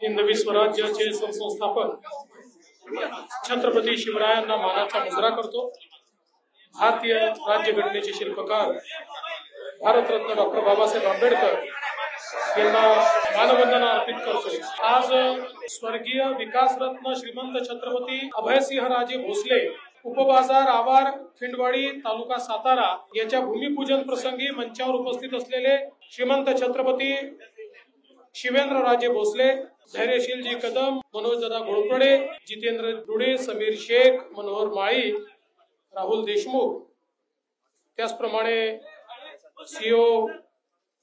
हिंदवी स्वराज्याचे संस्थापक छत्रपती शिवरायांना मानाचा मुजरा करतो. भारतीय राज्यघटनेचे शिल्पकार भारतरत्न डॉक्टर बाबासाहेब आंबेडकर यांना मानवंदना अर्पित करतो. आज स्वर्गीय विकासरत्न श्रीमंत छत्रपती अभयसिंह राजे भोसले उपबाजार आवार खिंडवाडी तालुका सातारा याच्या भूमिपूजन प्रसंगी मंचावर उपस्थित असलेले श्रीमंत छत्रपती शिवेंद्र राजे भोसले धैर्यशील जी कदम मनोजदादा घोळपडे जितेंद्र दुडे समीर शेख मनोहर माळी राहुल देशमुख. त्याचप्रमाणे सीओ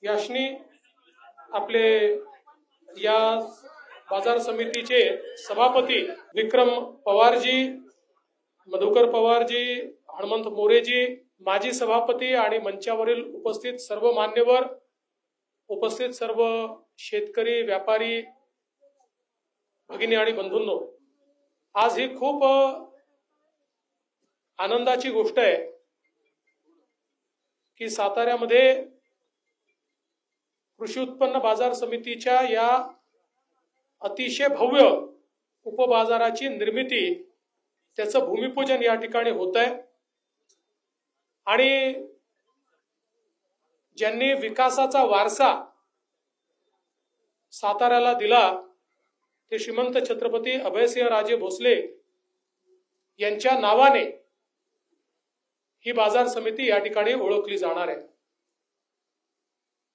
याशनी आपले या बाजार समितीचे सभापती विक्रम पवारजी मधुकर पवारजी हनुमंत मोरेजी माजी सभापती आणि मंचावरील उपस्थित सर्व मान्यवर उपस्थित सर्व शेतकरी व्यापारी भगिनी आणि बंधूंनो आज ही खूप आनंदाची गोष्ट आहे की साताऱ्यामध्ये कृषी उत्पन्न बाजार समितीच्या या अतिशय भव्य उपबाजाराची निर्मिती त्याचं भूमिपूजन या ठिकाणी होत आहे आणि ज्यांनी विकासाचा वारसा साताऱ्याला दिला ते श्रीमंत छत्रपती अभयसिंह राजे भोसले यांच्या नावाने ही बाजार समिती या ठिकाणी ओळखली जाणार आहे.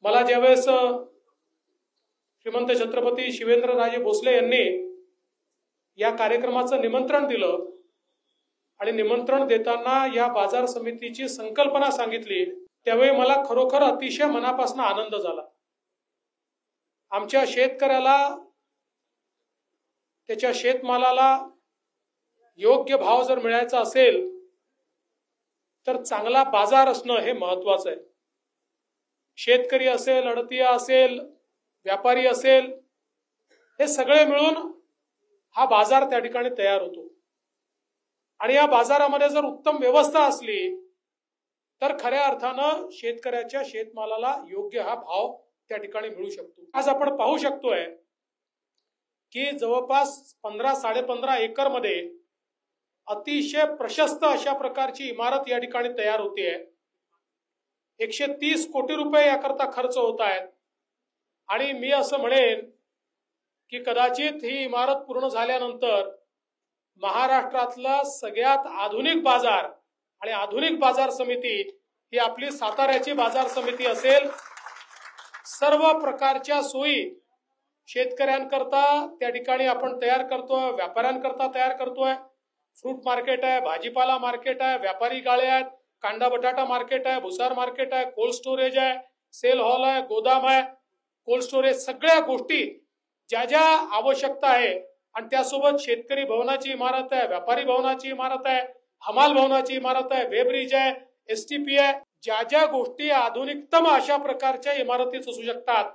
मला ज्यावेळेस श्रीमंत छत्रपती शिवेंद्रराजे भोसले यांनी या कार्यक्रमाचं निमंत्रण दिलं आणि निमंत्रण देताना या बाजार समितीची संकल्पना सांगितली त्यावेळी मला खरोखर अतिशय मनापासून आनंद झाला. आमच्या शेतकऱ्याला त्याच्या शेतमालाला योग्य भाव जर मिळायचा असेल तर चांगला बाजार असणं हे महत्वाचं आहे. शेतकरी असेल अडतिया असेल व्यापारी असेल हे सगळे मिळून हा बाजार त्या ठिकाणी तयार होतो. आणि या बाजारामध्ये जर उत्तम व्यवस्था असली तर खऱ्या अर्थानं शेतकऱ्याच्या शेतमालाला योग्य हा भाव त्या ठिकाणी मिळू शकतो. आज आपण पाहू शकतोय की जवळपास पंधरा साडेपंधरा एकरमध्ये अतिशय प्रशस्त अशा प्रकारची इमारत या ठिकाणी तयार होते. आहे एकशे तीस कोटी रुपये याकरता खर्च होत आहेत. आणि मी असं म्हणेन की कदाचित ही इमारत पूर्ण झाल्यानंतर महाराष्ट्रातला सगळ्यात आधुनिक बाजार आणि आधुनिक बाजार समिती ही आपली साताऱ्याची बाजार समिती असेल. सर्व प्रकारच्या सोयी शेतकऱ्यांकरता त्या ठिकाणी आपण तयार करतोय व्यापाऱ्यांकरता तयार करतोय. फ्रूट मार्केट आहे भाजीपाला मार्केट आहे व्यापारी गाळे आहेत कांदा बटाटा मार्केट आहे भुसार मार्केट आहे कोल्ड स्टोरेज आहे सेल हॉल आहे गोदाम आहे. कोल्ड स्टोरेज सगळ्या गोष्टी ज्या ज्या आवश्यकता आहे आणि त्यासोबत शेतकरी भवनाची इमारत आहे व्यापारी भवनाची इमारत आहे हमाल भवनाची इमारत आहे वेब्रिज आहे एस टी पी आहे. ज्या ज्या गोष्टी आधुनिकतम अशा प्रकारच्या इमारतीच असू शकतात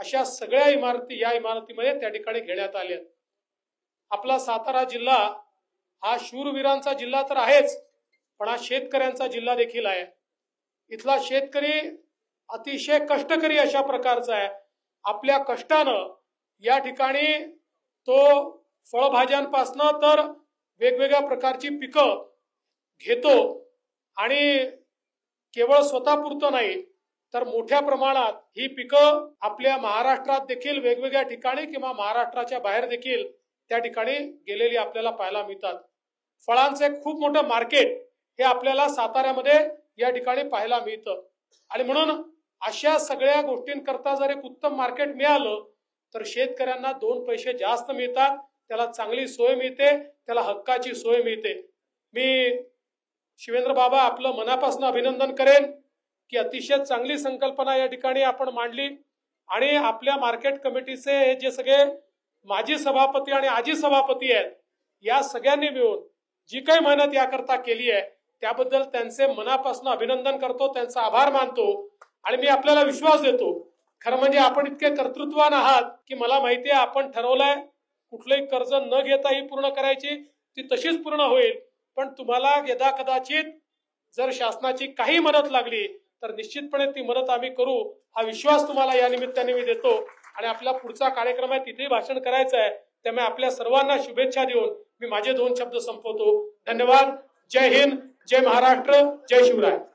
अशा सगळ्या इमारती या इमारतीमध्ये त्या ठिकाणी घेण्यात आल्या. आपला सातारा जिल्हा हा शूरवीरांचा जिल्हा तर आहेच पण हा शेतकऱ्यांचा जिल्हा देखील आहे. इथला शेतकरी अतिशय कष्टकरी अशा प्रकारचा आहे. आपल्या कष्टानं या ठिकाणी तो फळभाज्यांपासनं तर वेगवेगळ्या प्रकारची पिकं घेतो आणि केवळ स्वतःपुरतं नाही तर मोठ्या प्रमाणात ही पिकं आपल्या महाराष्ट्रात देखील वेगवेगळ्या ठिकाणी किंवा महाराष्ट्राच्या बाहेर देखील त्या ठिकाणी गेलेली आपल्याला पाहायला मिळतात. फळांचं एक खूप मोठं मार्केट हे आपल्याला साताऱ्यामध्ये या ठिकाणी पाहायला मिळतं. आणि म्हणून अशा सगळ्या गोष्टींकरता जर एक उत्तम मार्केट मिळालं तर शेतकऱ्यांना दोन पैसे जास्त मिळतात त्याला चांगली सोय मिळते त्याला हक्काची सोय मिळते. मी शिवेंद्र बाबा आपलं मनापासून अभिनंदन करेन की अतिशय चांगली संकल्पना या ठिकाणी आपण मांडली. आणि आपल्या मार्केट कमिटीचे हे जे सगळे माजी सभापती आणि आजी सभापती आहेत या सगळ्यांनी मिळून जी काही मेहनत याकरता केली आहे त्याबद्दल त्यांचे मनापासून अभिनंदन करतो त्यांचा आभार मानतो. आणि मी आपल्याला विश्वास देतो खरं म्हणजे आपण इतके कर्तृत्वान आहात की मला माहिती आहे आपण ठरवलंय कुठलंही कर्ज न घेता ही पूर्ण करायची ती तशीच पूर्ण होईल. पण तुम्हाला यदा कदाचित जर शासनाची काही मदत लागली तर निश्चितपणे ती मदत आम्ही करू. हा विश्वास तुम्हाला या निमित्ताने मी देतो. आणि आपला पुढचा कार्यक्रम आहे तिथेही भाषण करायचं आहे. त्यामुळे आपल्या सर्वांना शुभेच्छा देऊन मी माझे दोन शब्द संपवतो. धन्यवाद. जय हिंद. जय महाराष्ट्र. जय शिवराय.